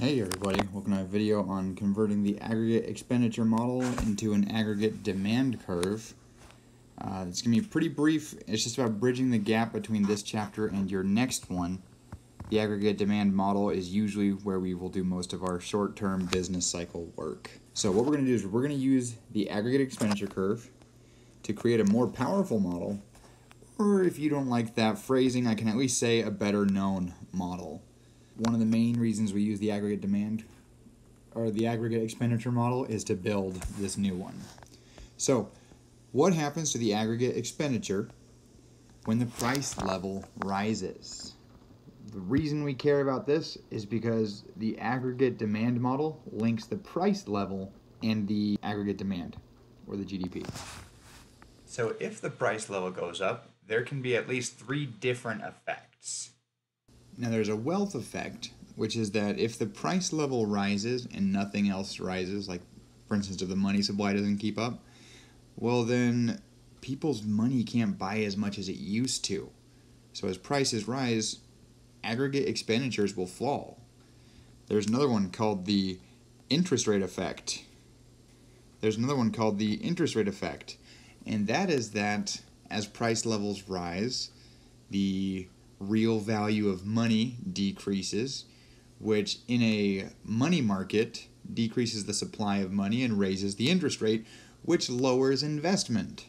Hey everybody, welcome to a video on converting the aggregate expenditure model into an aggregate demand curve. Uh, it's going to be pretty brief, it's just about bridging the gap between this chapter and your next one. The aggregate demand model is usually where we will do most of our short-term business cycle work. So what we're going to do is we're going to use the aggregate expenditure curve to create a more powerful model, or if you don't like that phrasing, I can at least say a better known model one of the main reasons we use the aggregate demand or the aggregate expenditure model is to build this new one. So, what happens to the aggregate expenditure when the price level rises? The reason we care about this is because the aggregate demand model links the price level and the aggregate demand, or the GDP. So if the price level goes up, there can be at least three different effects. Now there's a wealth effect, which is that if the price level rises and nothing else rises, like for instance, if the money supply doesn't keep up, well then people's money can't buy as much as it used to. So as prices rise, aggregate expenditures will fall. There's another one called the interest rate effect. There's another one called the interest rate effect. And that is that as price levels rise, the real value of money decreases, which in a money market decreases the supply of money and raises the interest rate, which lowers investment.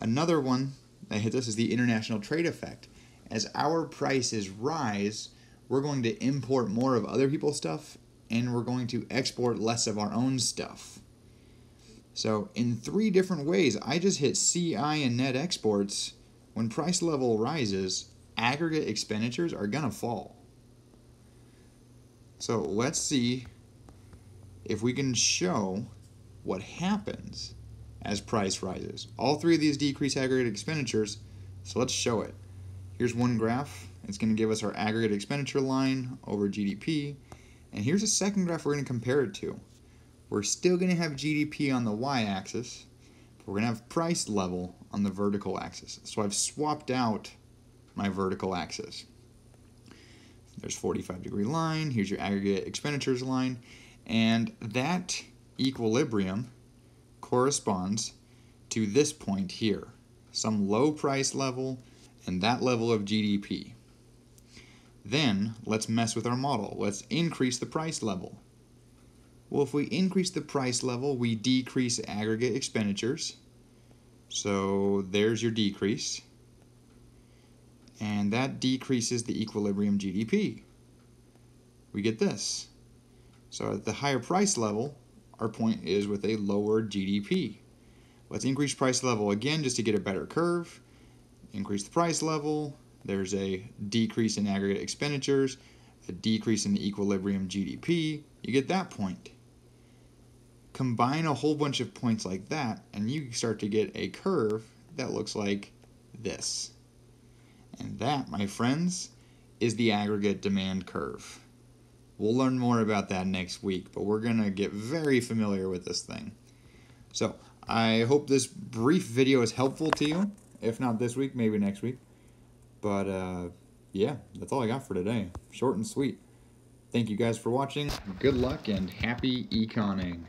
Another one that hits us is the international trade effect. As our prices rise, we're going to import more of other people's stuff and we're going to export less of our own stuff. So, in three different ways, I just hit CI and net exports. When price level rises, aggregate expenditures are going to fall. So let's see if we can show what happens as price rises. All three of these decrease aggregate expenditures, so let's show it. Here's one graph. It's going to give us our aggregate expenditure line over GDP. And here's a second graph we're going to compare it to. We're still going to have GDP on the y-axis, but we're going to have price level on the vertical axis. So I've swapped out my vertical axis. There's 45 degree line, here's your aggregate expenditures line, and that equilibrium corresponds to this point here, some low price level and that level of GDP. Then let's mess with our model. Let's increase the price level. Well, if we increase the price level, we decrease aggregate expenditures. So there's your decrease and that decreases the equilibrium GDP. We get this. So at the higher price level, our point is with a lower GDP. Let's increase price level again just to get a better curve. Increase the price level. There's a decrease in aggregate expenditures, a decrease in the equilibrium GDP. You get that point. Combine a whole bunch of points like that, and you start to get a curve that looks like this. And that, my friends, is the aggregate demand curve. We'll learn more about that next week, but we're going to get very familiar with this thing. So, I hope this brief video is helpful to you. If not this week, maybe next week. But, uh, yeah, that's all I got for today. Short and sweet. Thank you guys for watching. Good luck and happy econing.